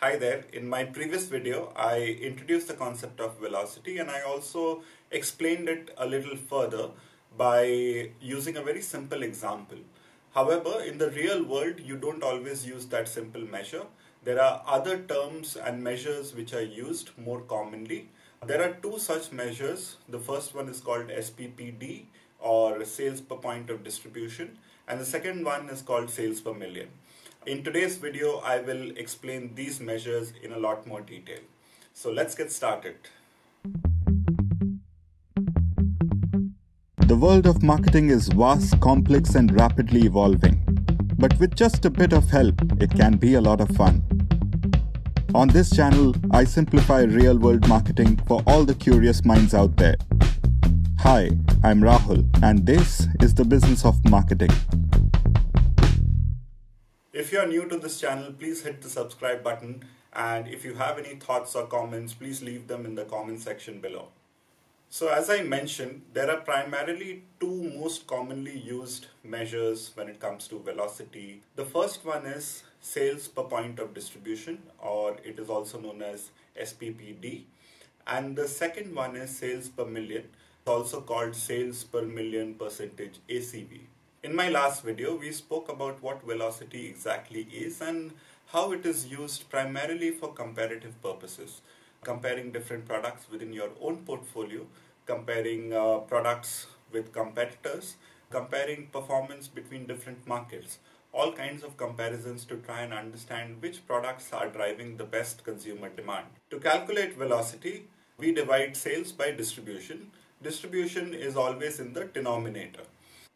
Hi there. In my previous video, I introduced the concept of velocity and I also explained it a little further by using a very simple example. However, in the real world, you don't always use that simple measure. There are other terms and measures which are used more commonly. There are two such measures. The first one is called SPPD or sales per point of distribution and the second one is called sales per million. In today's video, I will explain these measures in a lot more detail. So let's get started. The world of marketing is vast, complex, and rapidly evolving. But with just a bit of help, it can be a lot of fun. On this channel, I simplify real world marketing for all the curious minds out there. Hi, I'm Rahul, and this is the business of marketing. If you are new to this channel, please hit the subscribe button. And if you have any thoughts or comments, please leave them in the comment section below. So as I mentioned, there are primarily two most commonly used measures when it comes to velocity. The first one is sales per point of distribution or it is also known as SPPD. And the second one is sales per million, also called sales per million percentage ACV. In my last video, we spoke about what velocity exactly is and how it is used primarily for comparative purposes, comparing different products within your own portfolio, comparing uh, products with competitors, comparing performance between different markets, all kinds of comparisons to try and understand which products are driving the best consumer demand. To calculate velocity, we divide sales by distribution. Distribution is always in the denominator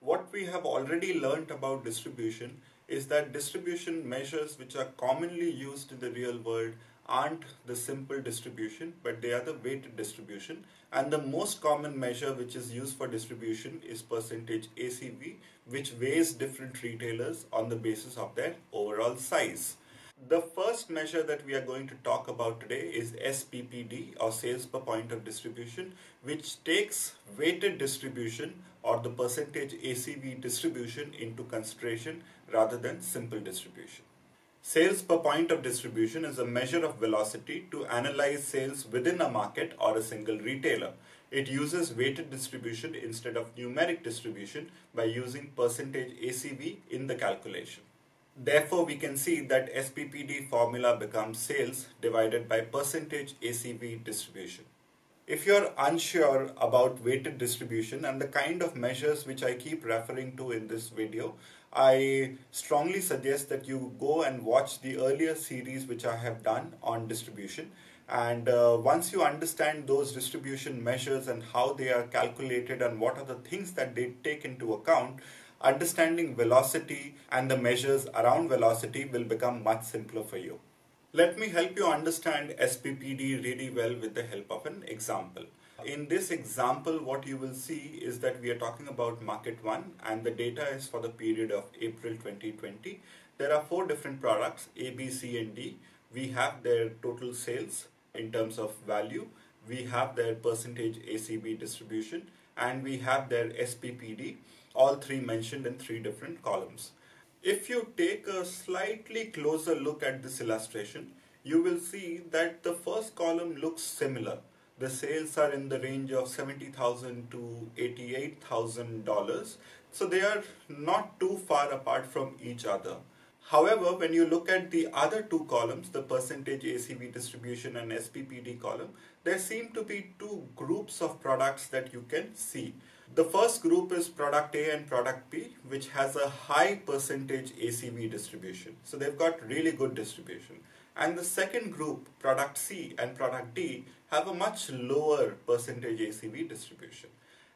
what we have already learned about distribution is that distribution measures which are commonly used in the real world aren't the simple distribution but they are the weighted distribution and the most common measure which is used for distribution is percentage ACV which weighs different retailers on the basis of their overall size. The first measure that we are going to talk about today is SPPD or sales per point of distribution, which takes weighted distribution or the percentage ACV distribution into consideration rather than simple distribution. Sales per point of distribution is a measure of velocity to analyze sales within a market or a single retailer. It uses weighted distribution instead of numeric distribution by using percentage ACV in the calculation. Therefore, we can see that SPPD formula becomes sales divided by percentage ACV distribution. If you're unsure about weighted distribution and the kind of measures which I keep referring to in this video, I strongly suggest that you go and watch the earlier series which I have done on distribution. And uh, once you understand those distribution measures and how they are calculated and what are the things that they take into account, understanding velocity and the measures around velocity will become much simpler for you. Let me help you understand SPPD really well with the help of an example. In this example, what you will see is that we are talking about market one and the data is for the period of April 2020. There are four different products, A, B, C and D. We have their total sales in terms of value. We have their percentage ACV distribution and we have their SPPD all three mentioned in three different columns. If you take a slightly closer look at this illustration, you will see that the first column looks similar. The sales are in the range of 70,000 to $88,000. So they are not too far apart from each other. However, when you look at the other two columns, the percentage ACV distribution and SPPD column, there seem to be two groups of products that you can see. The first group is product A and product B, which has a high percentage ACV distribution. So they've got really good distribution. And the second group, product C and product D, have a much lower percentage ACV distribution.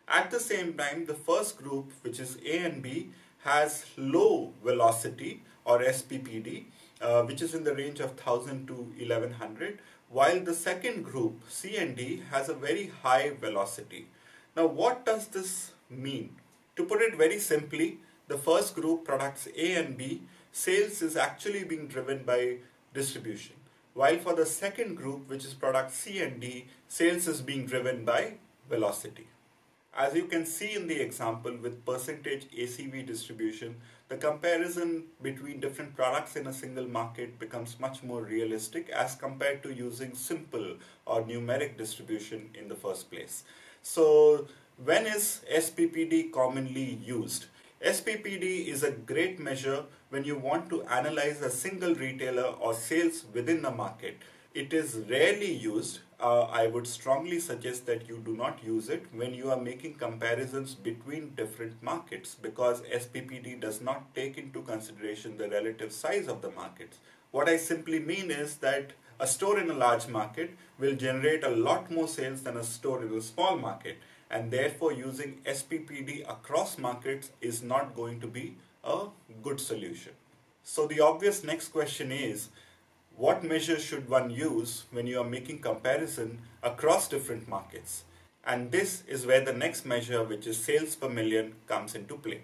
At the same time, the first group, which is A and B, has low velocity or SPPD, uh, which is in the range of 1000 to 1100, while the second group, C and D, has a very high velocity. Now, what does this mean? To put it very simply, the first group, products A and B, sales is actually being driven by distribution. While for the second group, which is products C and D, sales is being driven by velocity. As you can see in the example with percentage ACV distribution, the comparison between different products in a single market becomes much more realistic as compared to using simple or numeric distribution in the first place. So, when is SPPD commonly used? SPPD is a great measure when you want to analyze a single retailer or sales within a market. It is rarely used. Uh, I would strongly suggest that you do not use it when you are making comparisons between different markets because SPPD does not take into consideration the relative size of the markets. What I simply mean is that a store in a large market will generate a lot more sales than a store in a small market and therefore using SPPD across markets is not going to be a good solution. So the obvious next question is what measures should one use when you are making comparison across different markets? And this is where the next measure which is sales per million comes into play.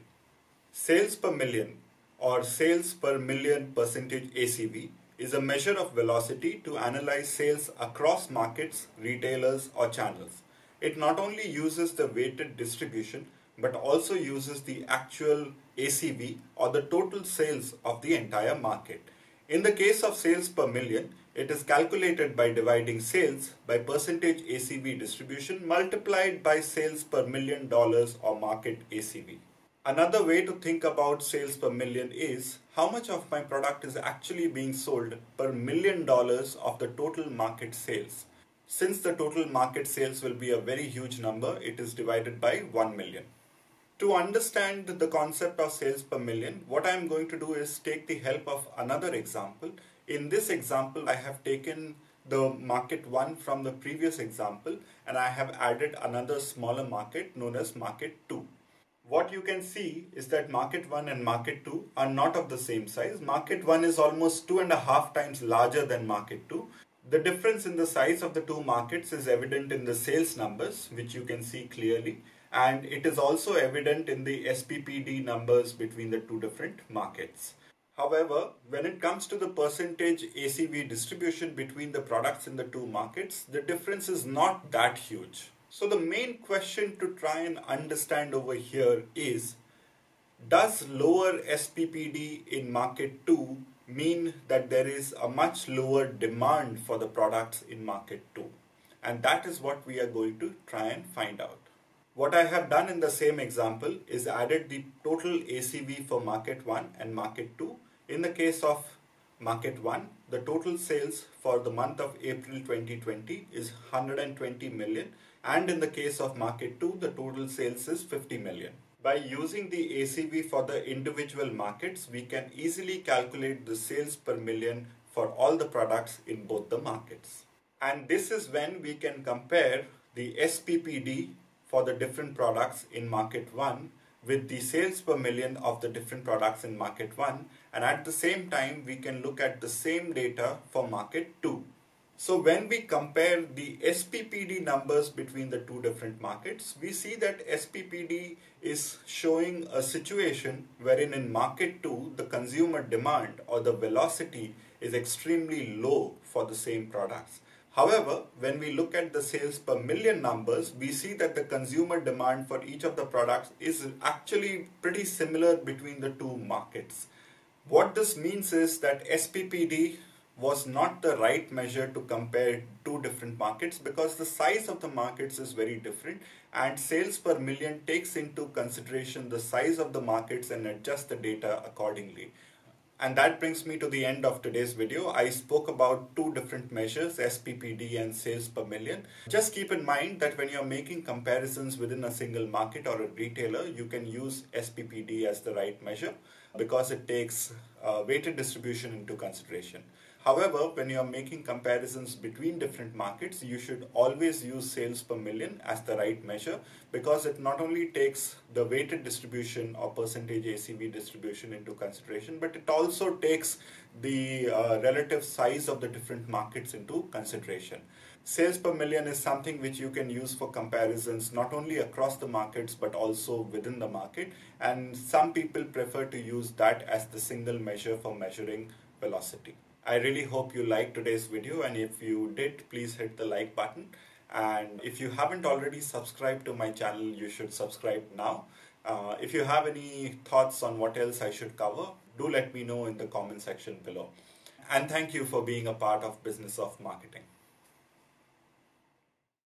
Sales per million or sales per million percentage ACV is a measure of velocity to analyze sales across markets, retailers or channels. It not only uses the weighted distribution but also uses the actual ACV or the total sales of the entire market. In the case of sales per million, it is calculated by dividing sales by percentage ACV distribution multiplied by sales per million dollars or market ACV. Another way to think about sales per million is how much of my product is actually being sold per million dollars of the total market sales. Since the total market sales will be a very huge number, it is divided by 1 million. To understand the concept of sales per million, what I am going to do is take the help of another example. In this example, I have taken the market 1 from the previous example and I have added another smaller market known as market 2. What you can see is that market 1 and market 2 are not of the same size. Market 1 is almost two and a half times larger than market 2 the difference in the size of the two markets is evident in the sales numbers, which you can see clearly, and it is also evident in the SPPD numbers between the two different markets. However, when it comes to the percentage ACV distribution between the products in the two markets, the difference is not that huge. So the main question to try and understand over here is, does lower SPPD in market 2 mean that there is a much lower demand for the products in market 2 and that is what we are going to try and find out. What I have done in the same example is added the total ACV for market 1 and market 2. In the case of market 1, the total sales for the month of April 2020 is 120 million and in the case of market 2, the total sales is 50 million. By using the ACV for the individual markets, we can easily calculate the sales per million for all the products in both the markets. And this is when we can compare the SPPD for the different products in market 1 with the sales per million of the different products in market 1 and at the same time we can look at the same data for market 2. So when we compare the SPPD numbers between the two different markets, we see that SPPD is showing a situation wherein in market 2, the consumer demand or the velocity is extremely low for the same products. However, when we look at the sales per million numbers, we see that the consumer demand for each of the products is actually pretty similar between the two markets. What this means is that SPPD was not the right measure to compare two different markets because the size of the markets is very different and sales per million takes into consideration the size of the markets and adjust the data accordingly. And that brings me to the end of today's video. I spoke about two different measures, SPPD and sales per million. Just keep in mind that when you're making comparisons within a single market or a retailer, you can use SPPD as the right measure because it takes uh, weighted distribution into consideration. However, when you are making comparisons between different markets, you should always use sales per million as the right measure because it not only takes the weighted distribution or percentage ACV distribution into consideration, but it also takes the uh, relative size of the different markets into consideration. Sales per million is something which you can use for comparisons not only across the markets but also within the market and some people prefer to use that as the single measure for measuring velocity. I really hope you liked today's video and if you did, please hit the like button. And if you haven't already subscribed to my channel, you should subscribe now. Uh, if you have any thoughts on what else I should cover, do let me know in the comment section below. And thank you for being a part of Business of Marketing.